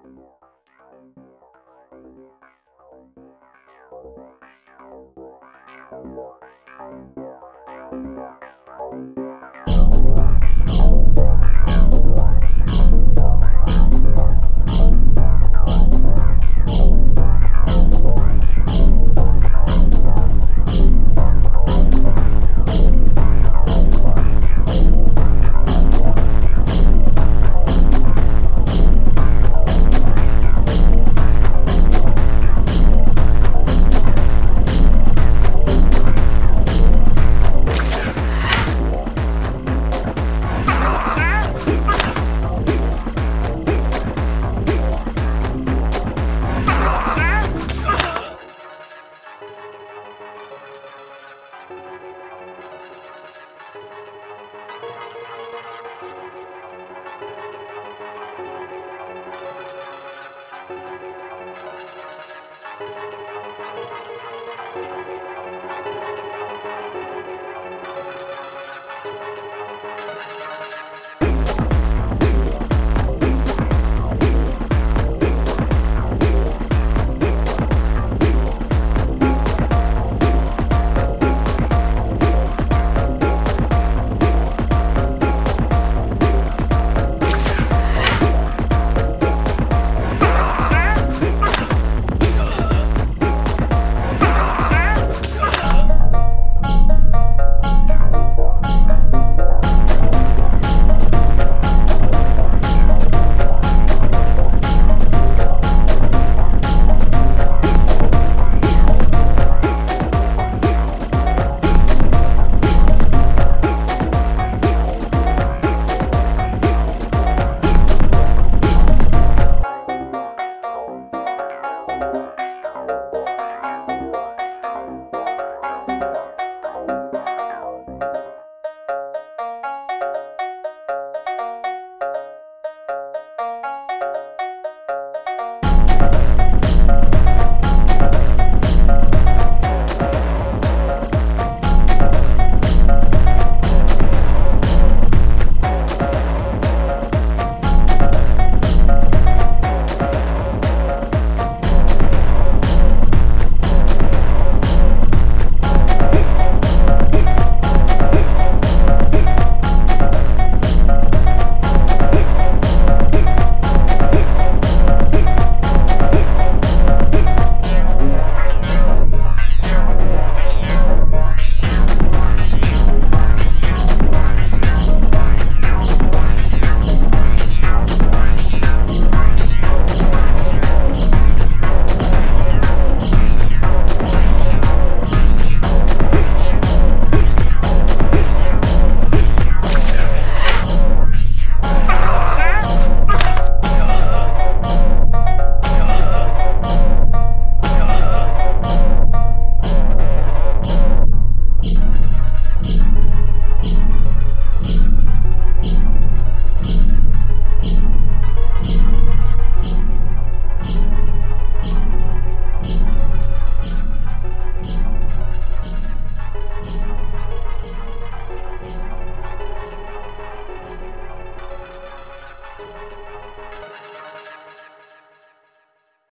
Thank you. Bye.